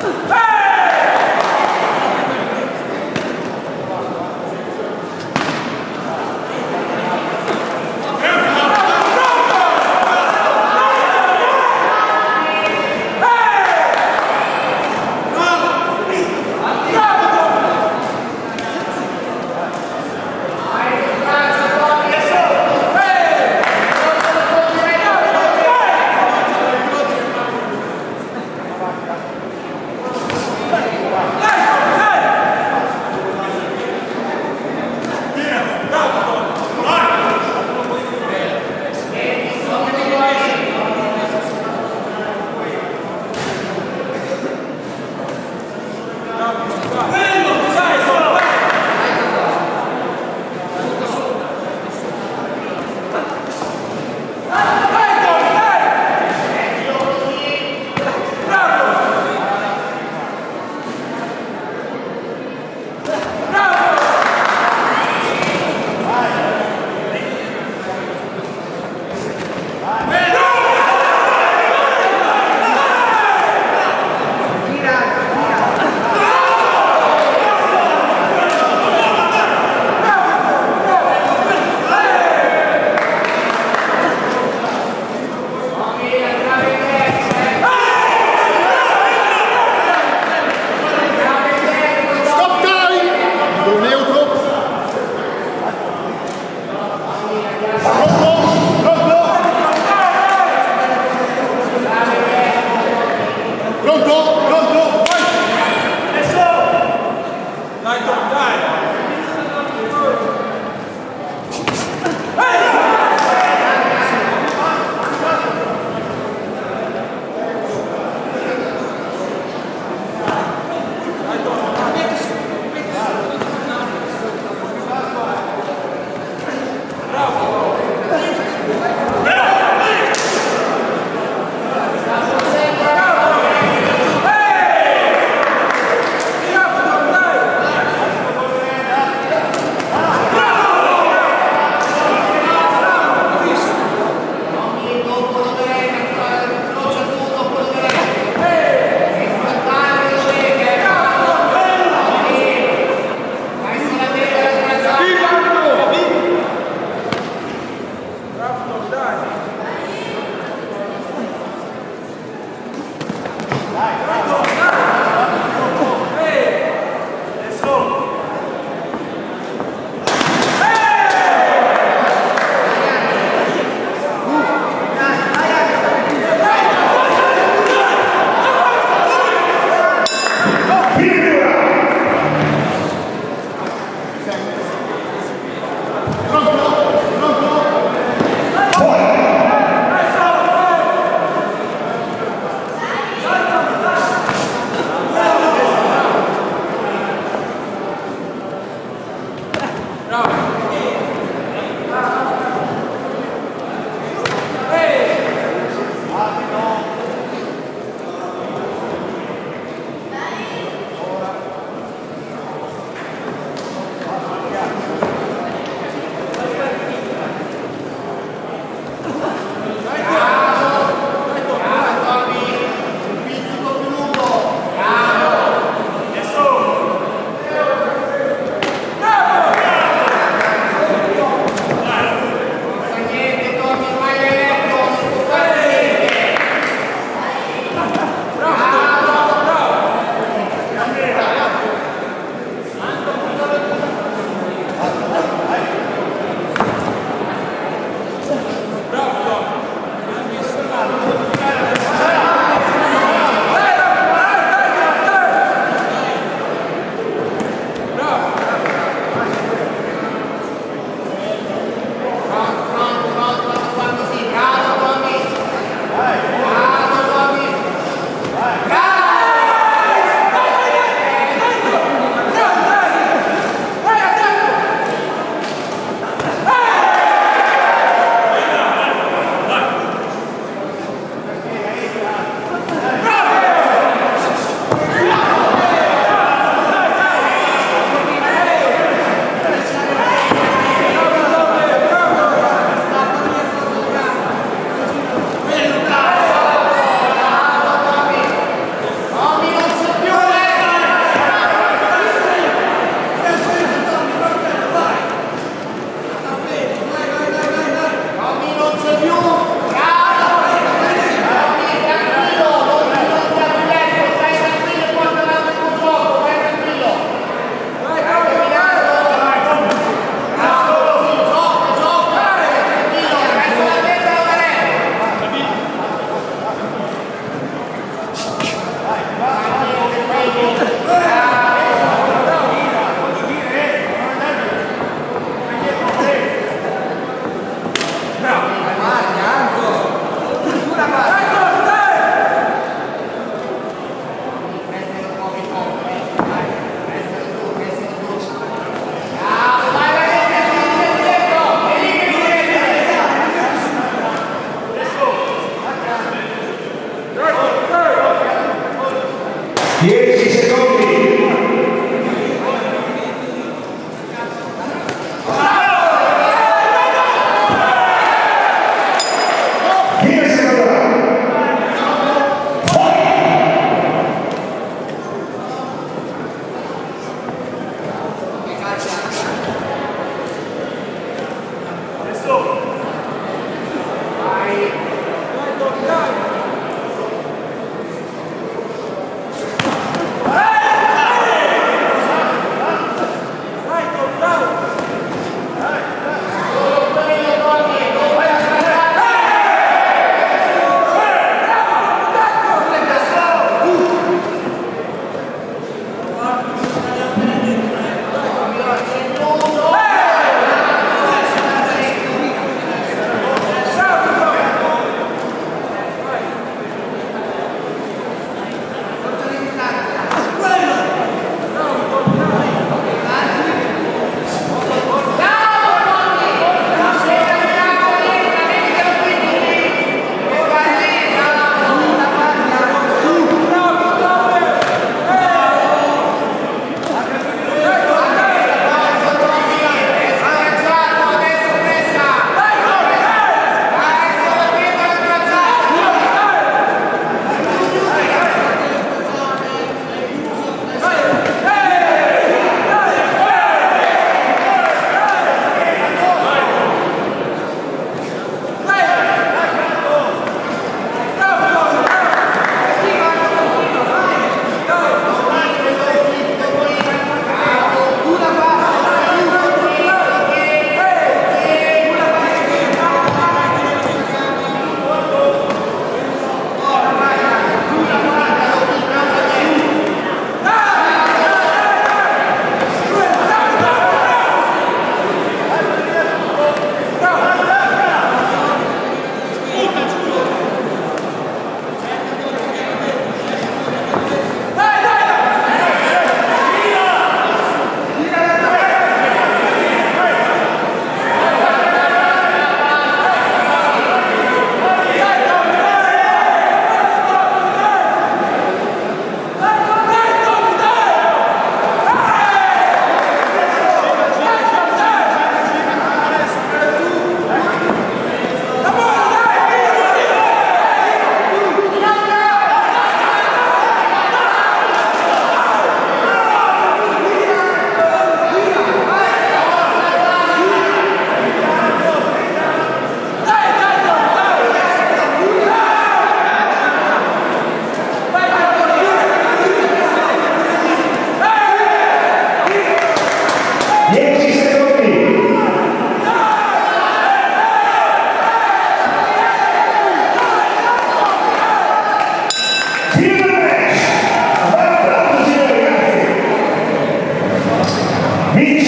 Ah!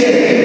Yeah.